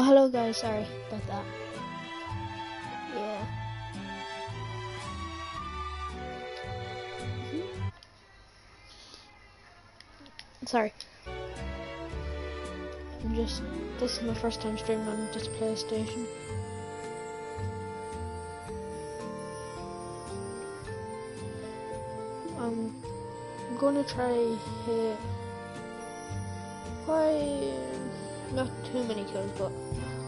Oh, hello guys, sorry about that. Yeah. Mm-hmm. Sorry. I'm just, this is my first time streaming on this PlayStation. Um, I'm gonna try hit, why, not too many kills, but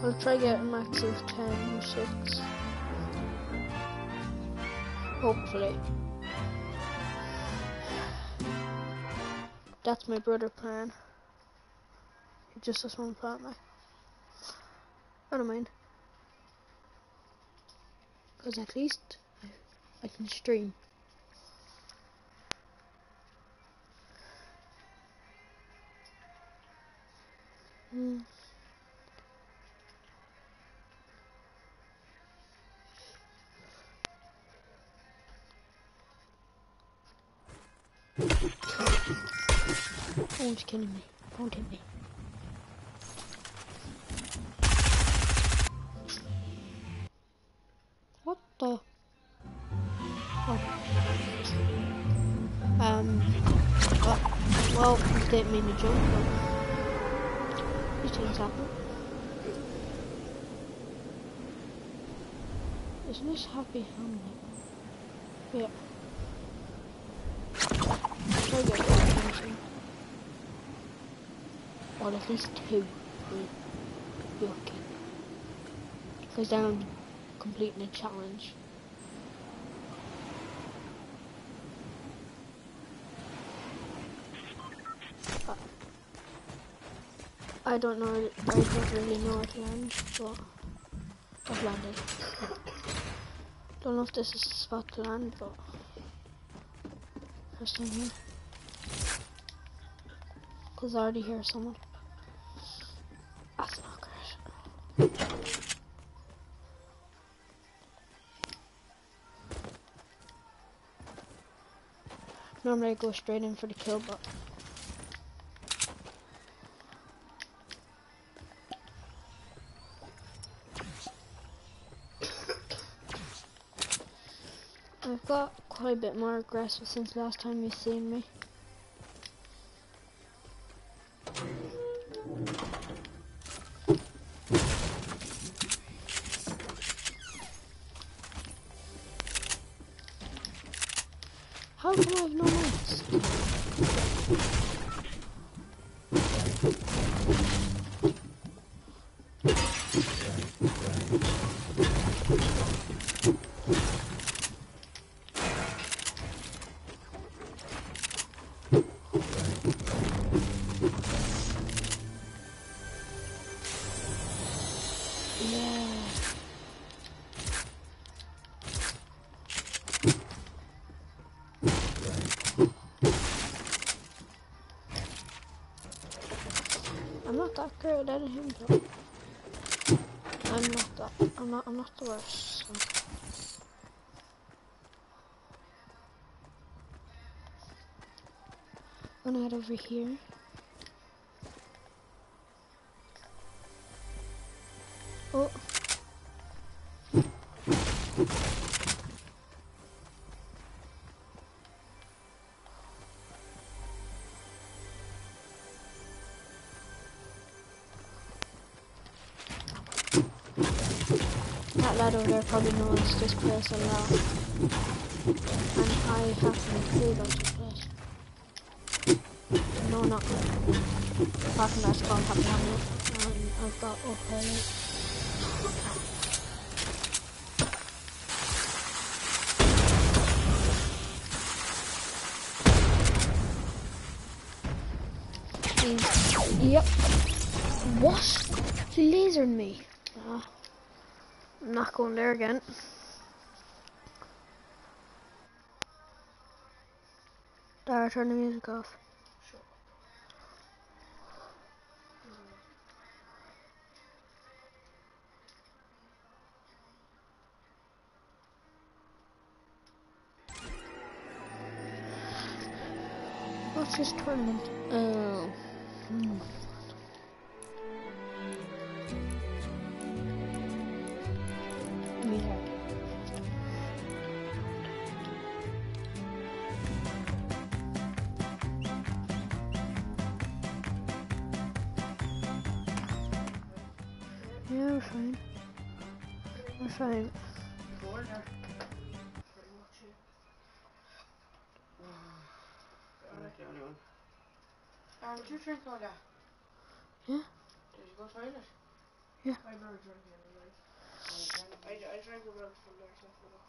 I'll try get a max of 10 or 6. Hopefully. That's my brother plan. Just to plant me. I don't mind. Because at least I can stream. Oh, he's killing me. Don't hit me. What the? Oh. Um. Well, well, didn't mean to jump, but these things happen. Isn't this Happy Hamlet? Yeah. Try to get Or at least two will. Because then I'm completing a challenge. I don't know, I don't really know how to land, but I've landed. Don't know if this is the spot to land, but first time here. Cause I already hear someone. Normally I go straight in for the kill, but I've got quite a bit more aggressive since last time you've seen me. I'm not that good at him though. I'm not that. I'm not. I'm not the worst. So. Gonna head over here. That lad over there probably knows this place a lot. And I haven't a clue about this. No, not good. Apart from that's called Happy Hamlet. And I've got okay. Yep. What? He lasered me. Not going there again. Dara, turn the music off. What's this tournament? One. Um, did you drink all that? Yeah. Did you go toilet? Yeah. I never drank anyway. I, I drank a milk from there, so I.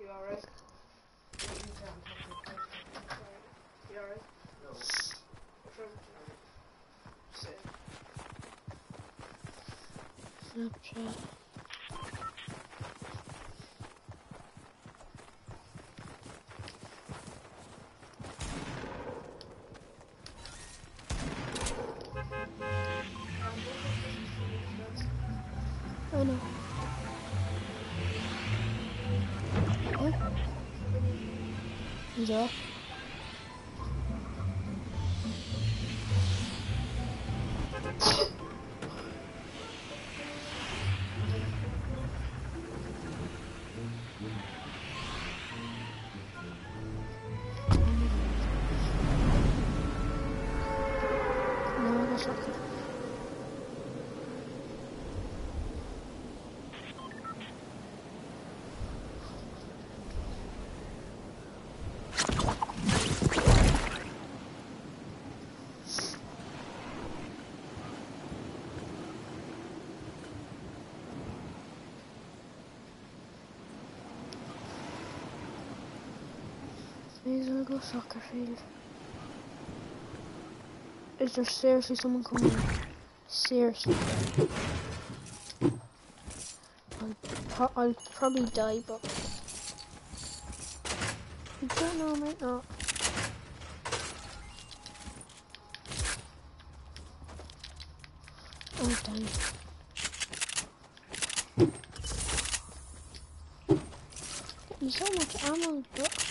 You alright? You alright? No. What's wrong with you? Sit. Snapchat. Is Well go soccer field. Is there seriously someone coming? Seriously. I'll, pro- I'll probably die, but I don't know, might not. Oh, damn. Getting so much ammo, but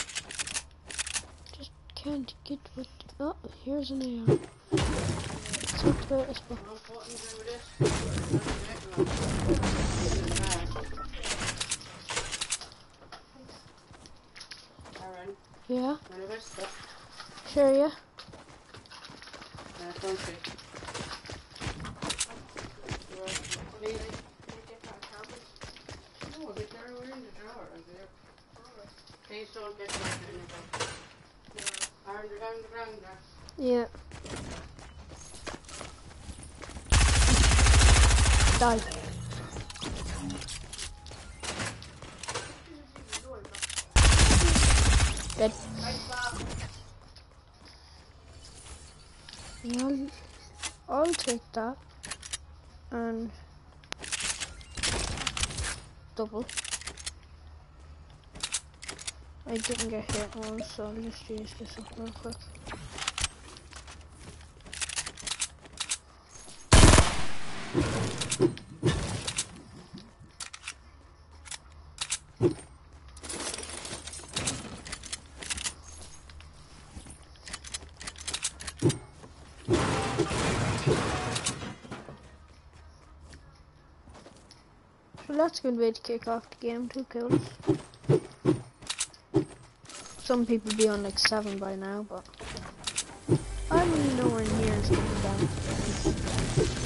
just can't get what. Oh, here's an AR. Let's talk about this, but No fucking do this. Aaron, yeah, one of us, but sure, yeah. uh, don't say. Leave it. No, but they're in the drawer, are there? Please don't get back in the drawer. Aaron, they're down the ground there. Yeah. Die. Dead. Yeah, I'll, I'll take that. And double. I didn't get hit once, so I'll just use this up real quick. So that's a good way to kick off the game, two kills. Some people be on like seven by now, but I'm nowhere near as good as them.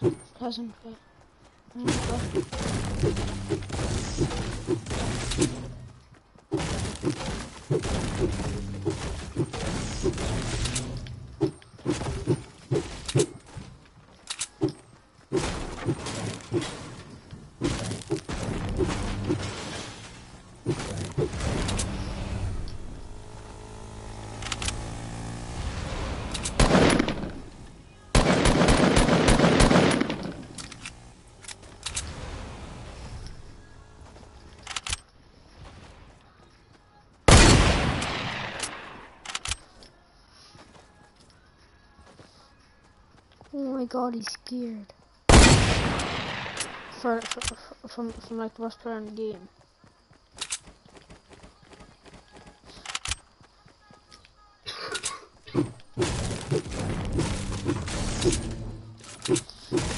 Go out pleasant but I'm my god, he's scared. For, for, for from from like the worst player in the game.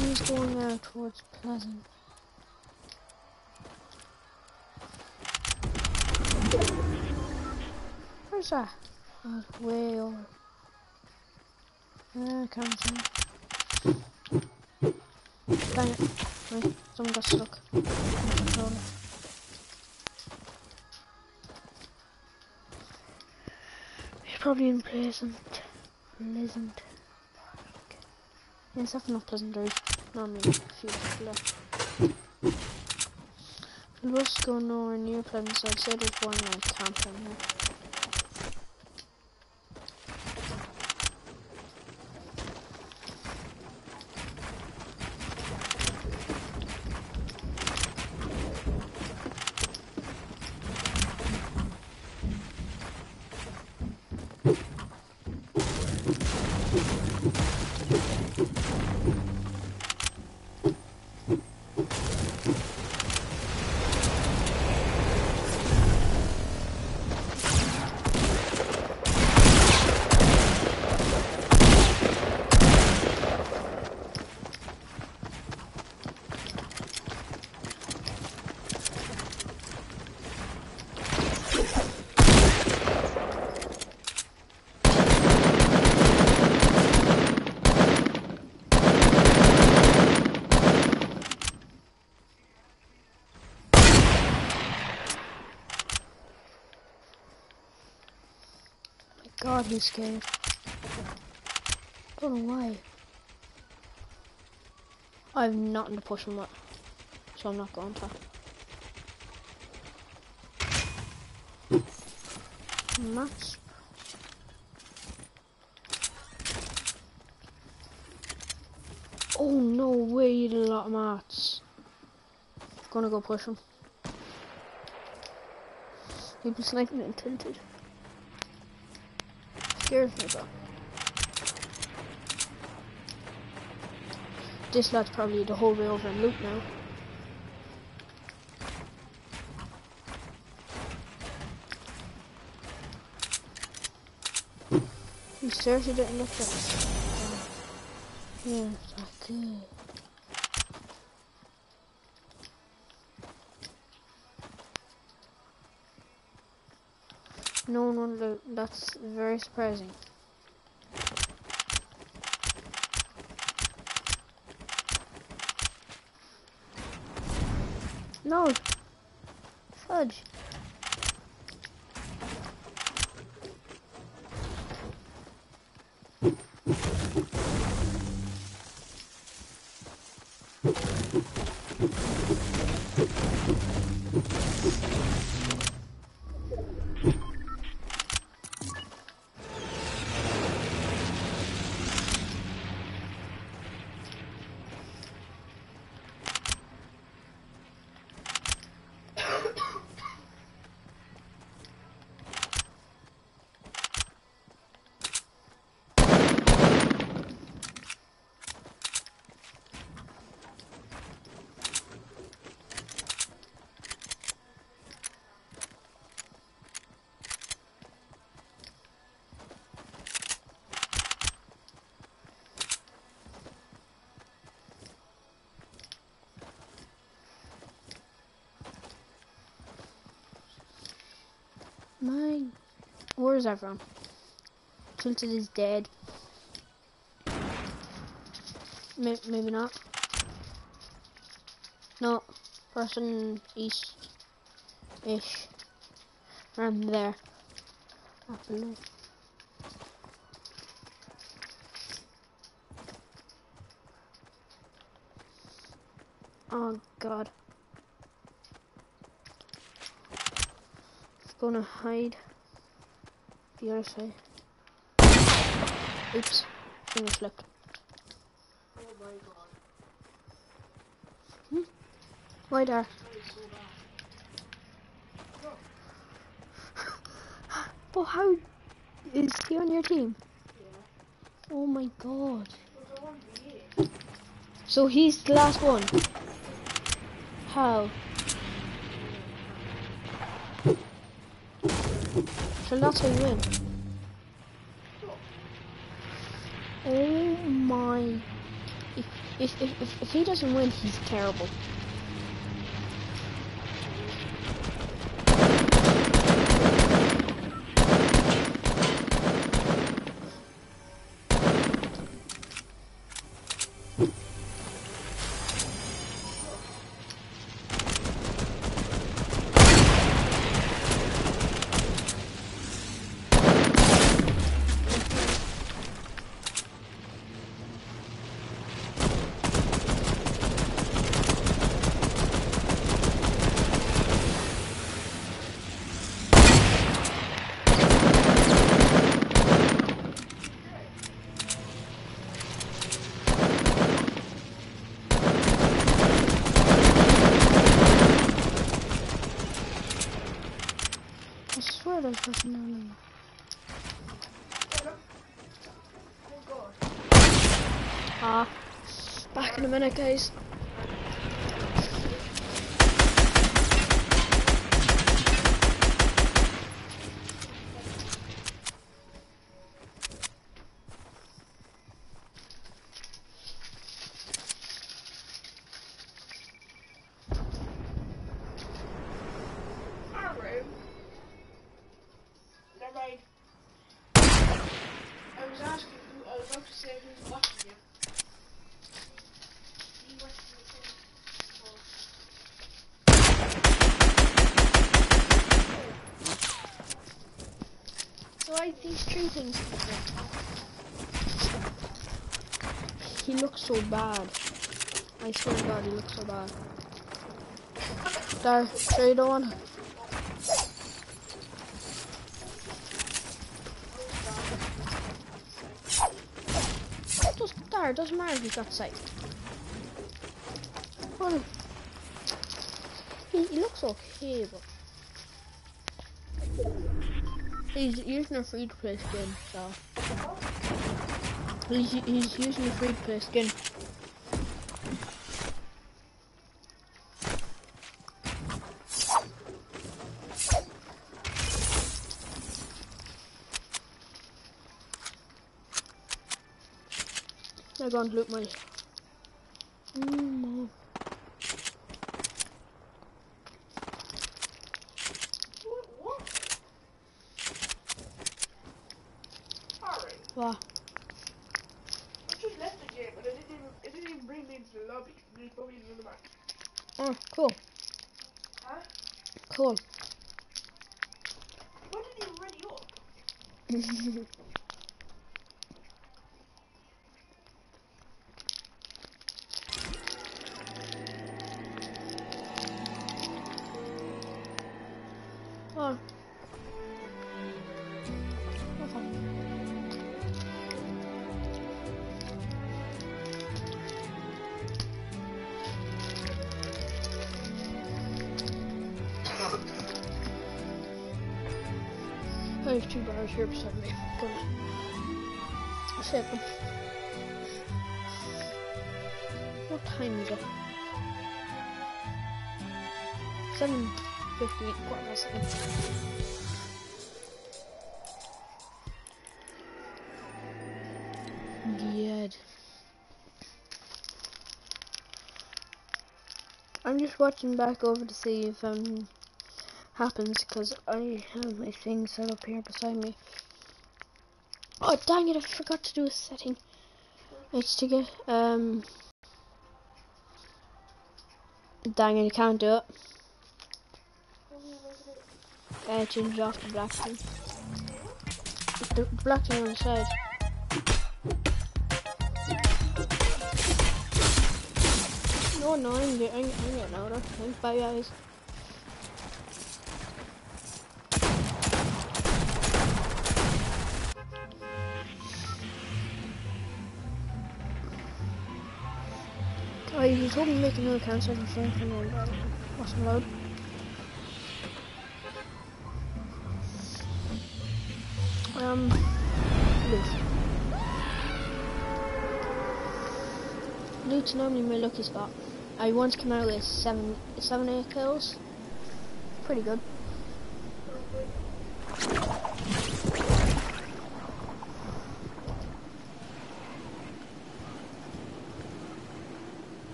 He's going out towards Pleasant. Where's that? Oh, way over. Ah, I can't see. Dang it. Wait, someone got stuck. He's probably in Pleasant. Pleasant. It's definitely not Pleasant. Few people there. The bus go nowhere near Pleasant, so I'd say there's one like camping here. God, he's scared. Don't know why. I have nothing to push him with, so I'm not going to. Mats. Oh no way, you a lot of mats. Gonna go push him. Was sniping and tilted. Scares me though. This lad's probably the whole way over in loot now. He seriously didn't look that. Yeah, that's good. No no. That's very surprising. No! Fudge! My, where is everyone? Tilted is dead. May- maybe not. No, person east ish. Around there. Oh god. It's gonna hide. The other side. Oops. Finger slipped. Oh my god. Why there? But how is he on your team? Yeah. Oh my god. Want to. So he's the last one. How? So that's how you win. Oh my. If, if, if, if, he doesn't win, he's terrible. I swear there's nothing down there. Ah, back in a minute, guys. Aaron. Never mind. I was asking who, I was about to say who's watching you. You watching the thing? Oh. So I these three things. He looks so bad. I swear to God, he looks so bad. There, sure on. Just there, doesn't matter if he's got sight. He, he looks okay, but he's using a free to play skin, so he's he's using a free to play skin. I'm going to loot my. Have two bars here beside me. Gonna save them. What time is it? Seven fifty-eight. Quarter past seven. Good. I'm just watching back over to see if um happens because I have my thing set up here beside me. Oh dang it! I forgot to do a setting. It's to get um. Dang it! You can't do it. Uh, change off the black thing. The black thing on the side. No, no, I'm getting, I'm getting out of. Thanks, bye guys. Was hoping to make another account so I can there, but I wasn't allowed. Um, please. Loot's normally my lucky spot. I once came out with seven, seven, eight kills. Pretty good.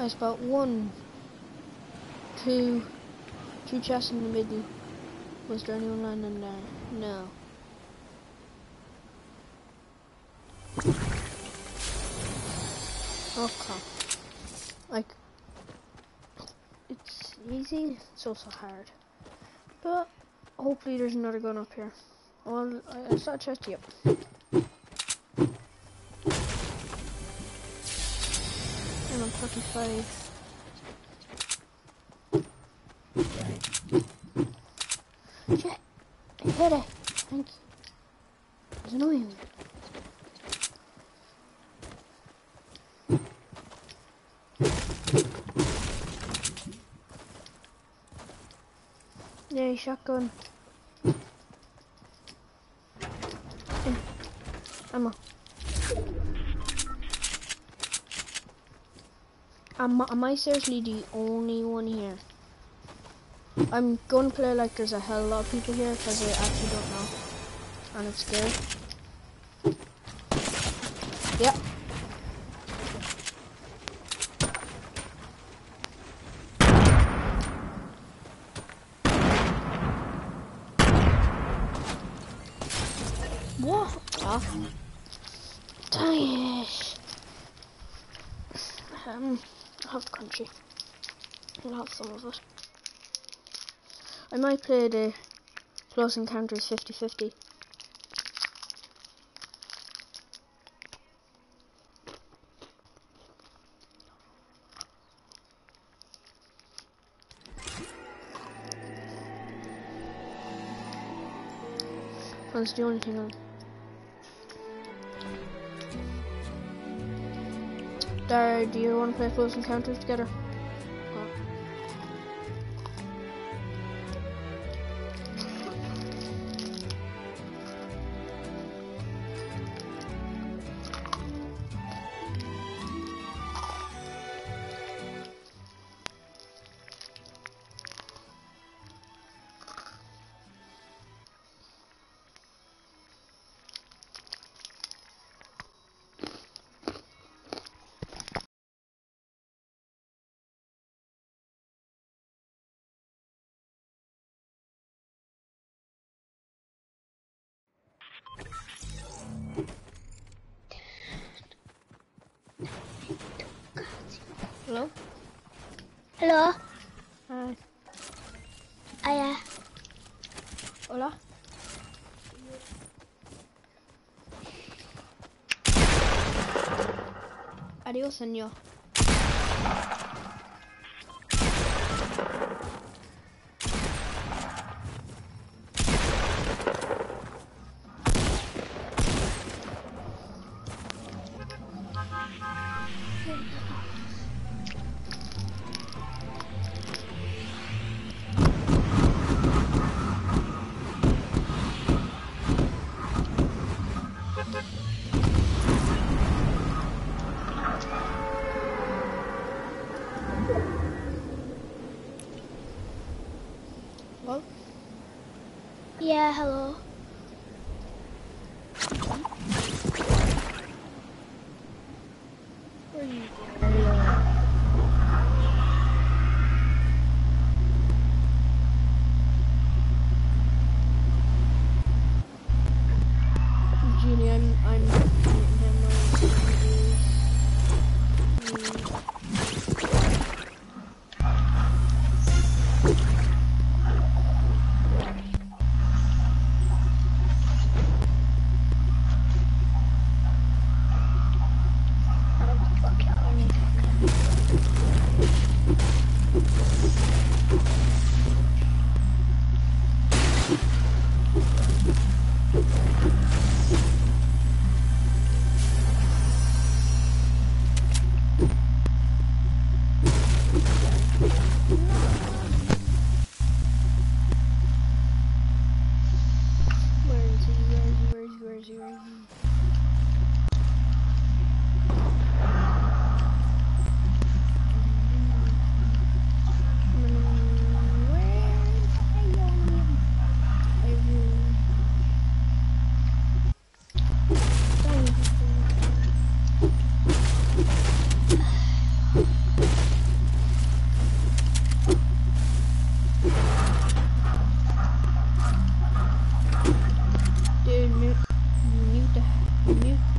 I spot one, two, two chests in the middle. Was there anyone lying in there? No. Okay. Like, it's easy, it's also hard. But, hopefully there's another gun up here. Well, I, I start chest yep. 35. Shit! I hit it! Thank you. It's annoying. Yay, shotgun. Ammo. Am, am I seriously the only one here? I'm to play like there's a hell lot of people here because I actually don't know. And it's scary. Yep. What? Oh. Dang it. Um, I have country. I'll have some of it. I might play the Close Encounters 50-50. That's the only thing on. Dara, do you want to play Close Encounters together? señor. Нет.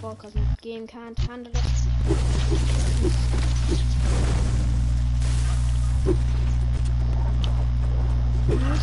Because my game can't handle it. The.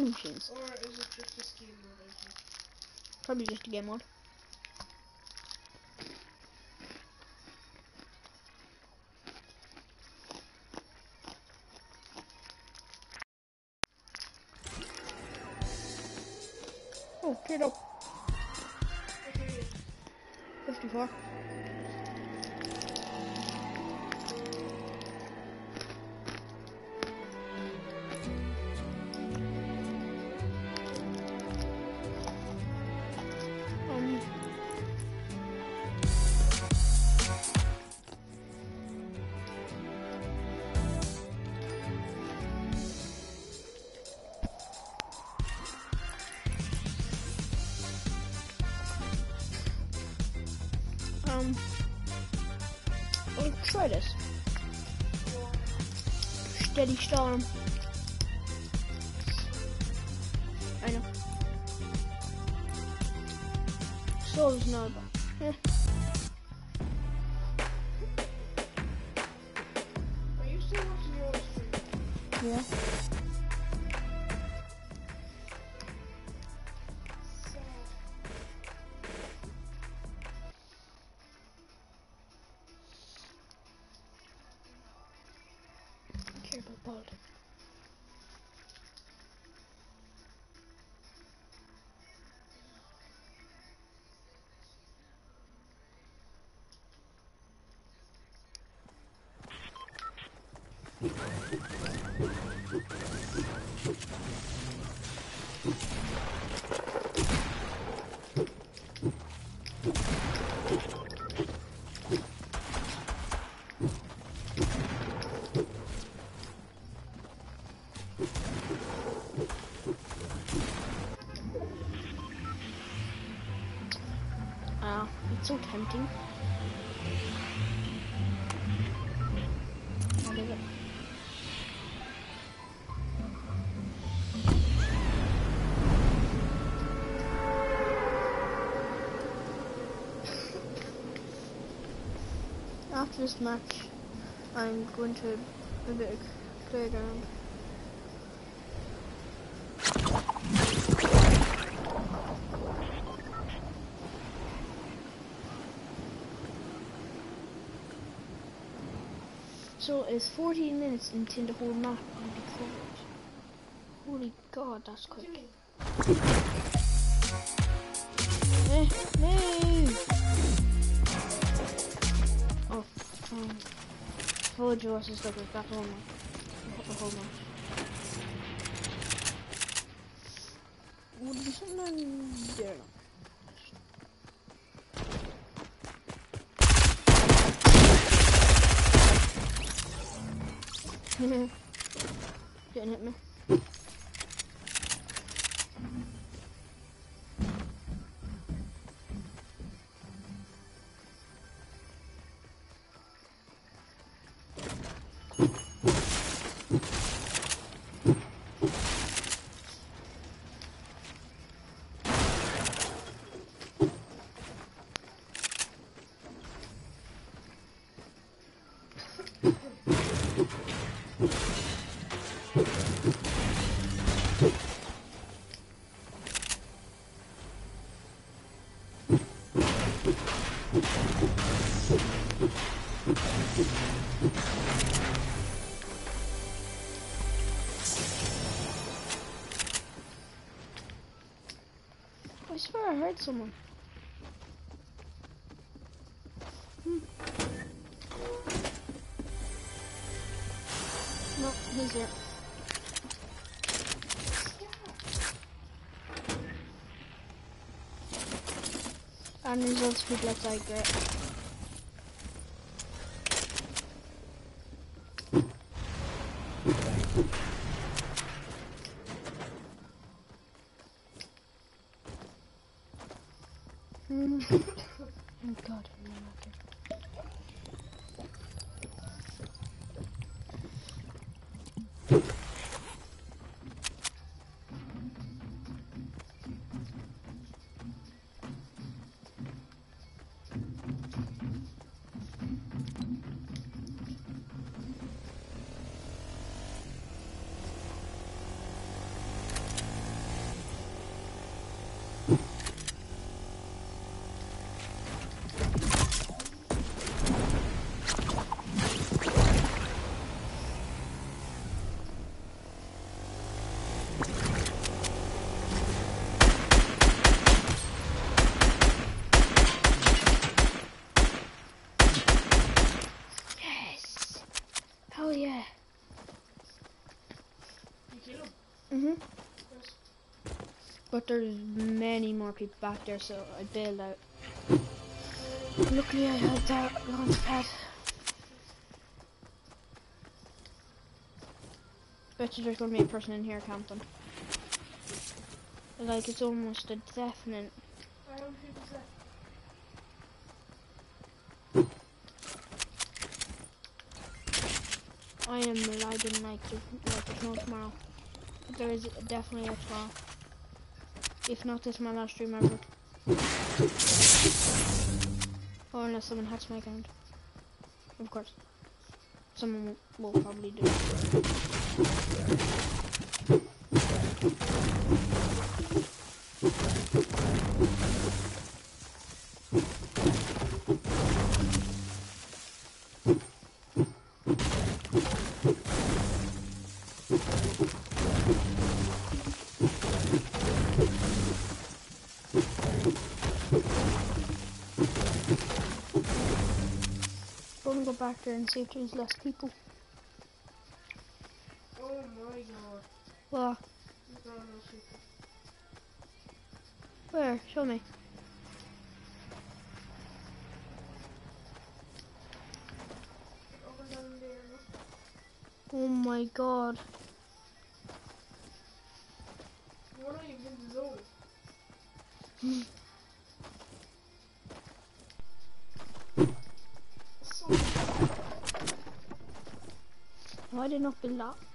Vending machines? Or is it just a scheme mode? Probably just a game mode. Oh, up. Okay, 54. Steady storm. I know. So is not. Oh, it's so tempting. After this match, I'm going to a bit of playground. So it's 14 minutes until the whole map will be covered. Holy god, that's quick. Eh, no! Oh, um, I was that whole map. The whole map. And results speed like that great. Mm. oh god, I'm not okay. Yes! Hell yeah. You kill him. Mhm. Yes. But there's many more people back there, so I bailed out. Luckily, I had that launch pad. Bet you there's gonna be a person in here camping. Like it's almost a definite. I don't think it's that. I am lagging like like there's no tomorrow. There is definitely a tomorrow. If not, is my last stream ever. Or unless someone hacks my account. Of course. Someone will will probably do and if there's less people. Oh my god. Not where? Show me. Over down there. look. Oh my god. Did not build that?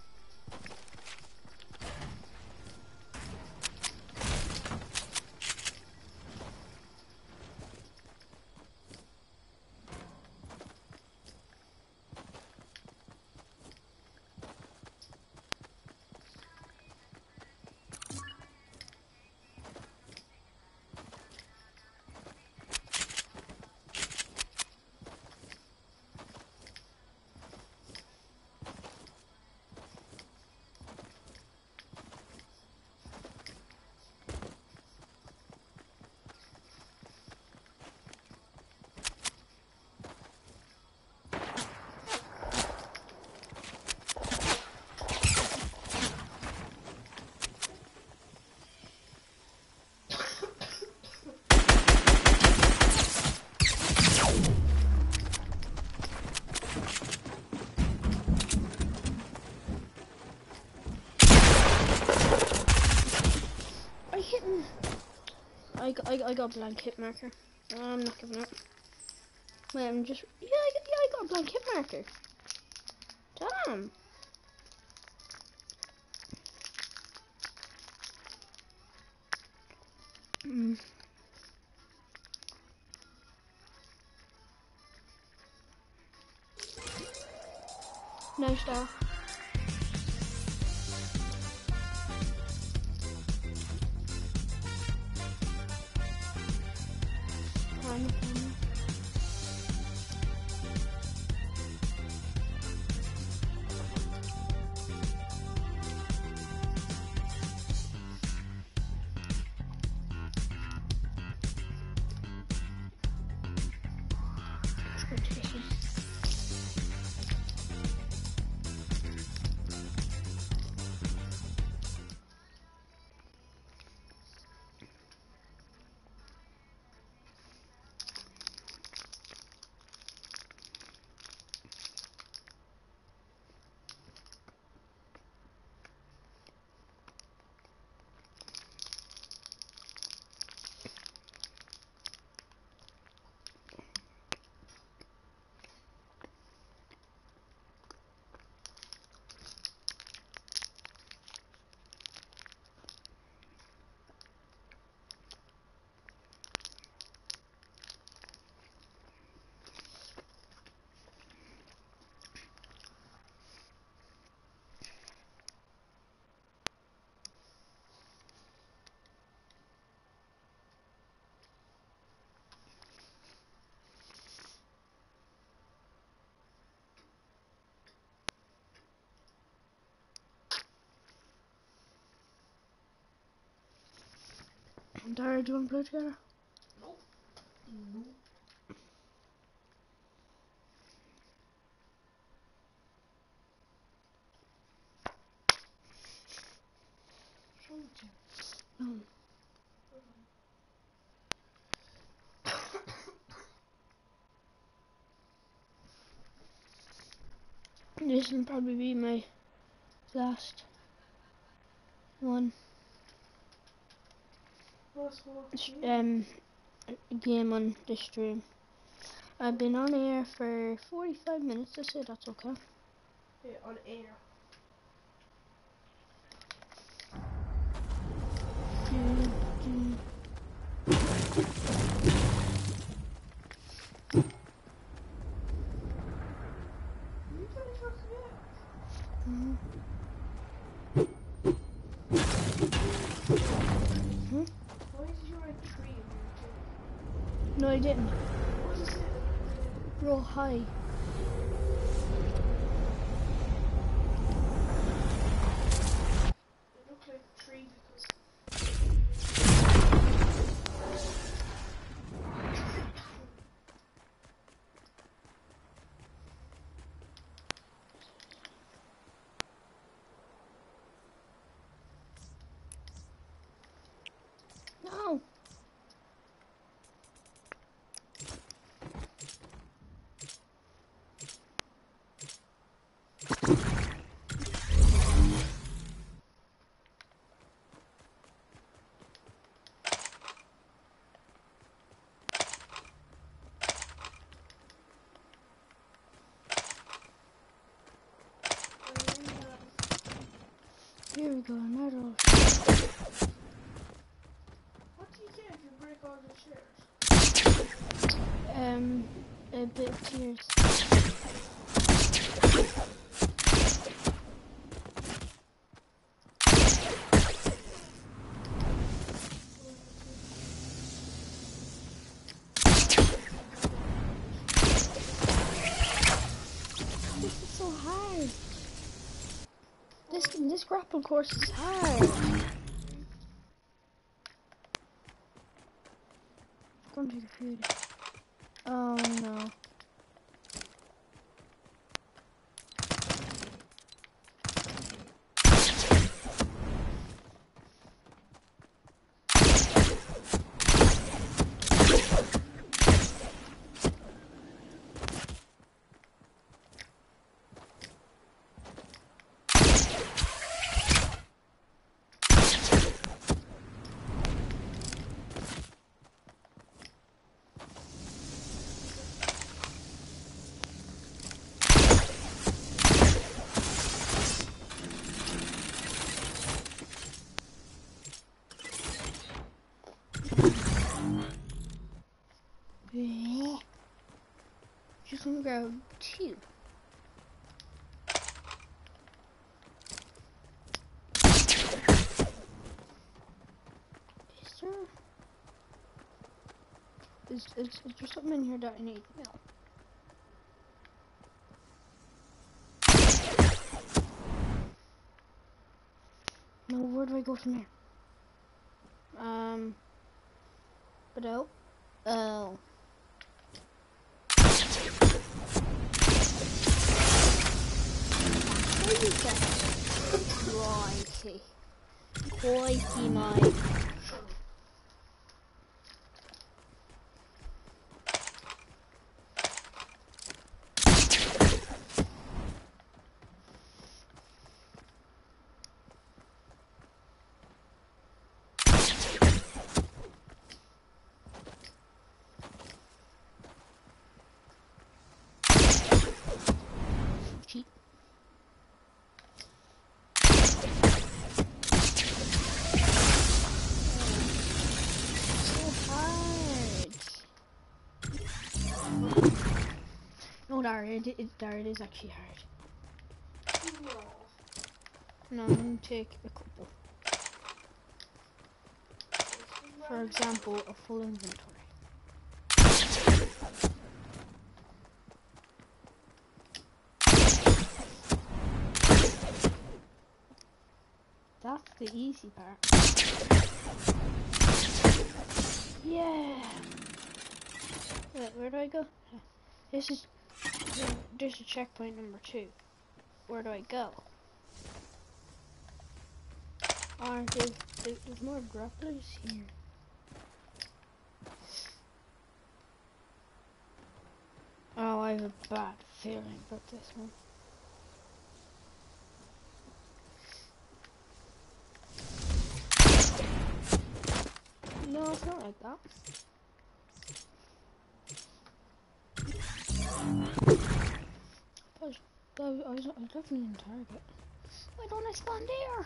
I got, I got, a blank hit marker. I'm not giving up. Wait, I'm just. Yeah, I got, yeah, I got a blank hit marker. Damn. Dara, do you want to play together? No. This will probably be my last one. Sh- um game on this stream. I've been on air for 45 minutes. I say that's okay. Yeah, on air. Do, do. You can trust it. Mhm. Why did you write tree in your No, I didn't. Roll high. It looked like a tree because No. Here we go, another. one. what do you get if you break all the chairs? Um, a bit of tears. This is so hard. This grapple course is hard. Going to the food. There two? Is there? Is, is, there something in here that I need? No. No, where do I go from here? Um. But oh. Oh. There you go. Righty. Righty, mate. No, it, is actually hard. No, I'm gonna take a couple. For example, a full inventory. That's the easy part. Yeah. Wait, where do I go? This is. There's a checkpoint number two. Where do I go? Or there's, there's more grapplers here. Oh, I have a bad feeling about this one. No, it's not like that. I was, I was, I was, definitely in target. Why don't I spawn there?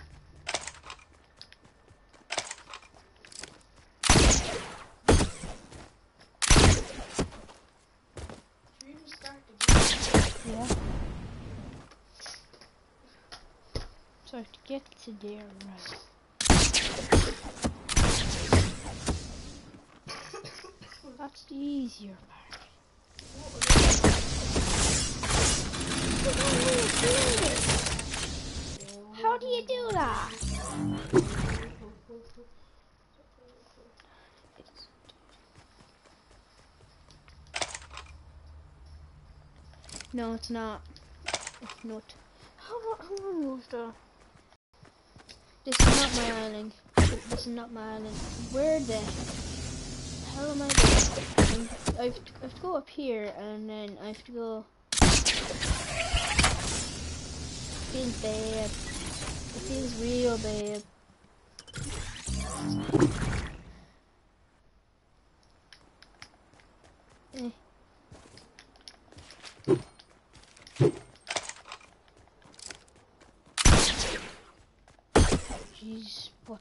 Yeah. So to get to there, right. That's the easier part. How do you do that? No, it's not. It's not. How do how do I move the? This is not my island. This is not my island. Where the hell am I going? I'm- I have, to, I have to go up here and then I have to go. Feels bad. It feels real bad. Eh. Jeez, what?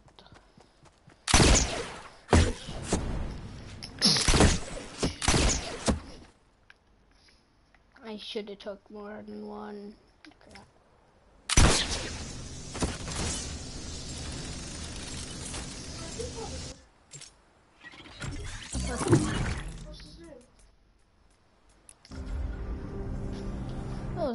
I should have took more than one.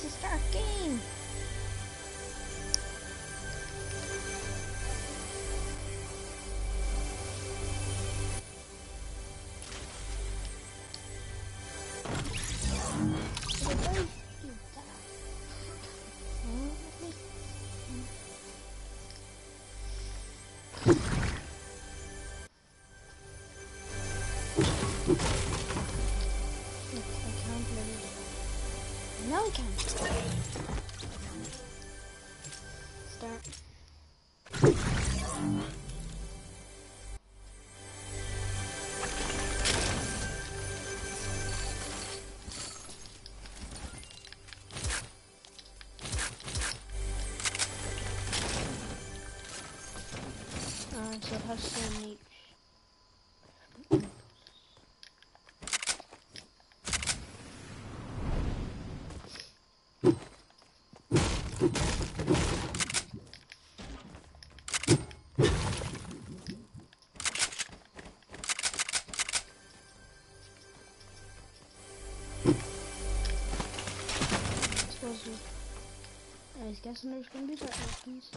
Yeah, but so it has so neat. Be that weapons.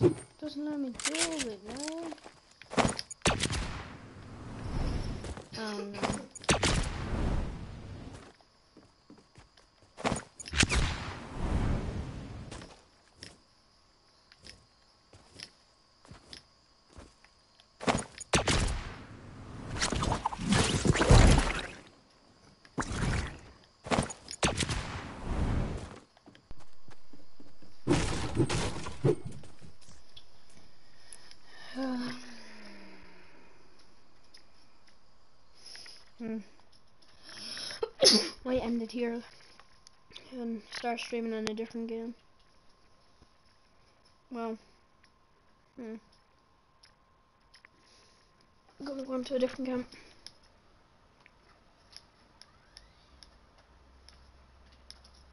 Damn. Doesn't let me do it, oh, no. Oh hmm. Might end it here and start streaming on a different game. Well, hmm. Gonna go into a different camp.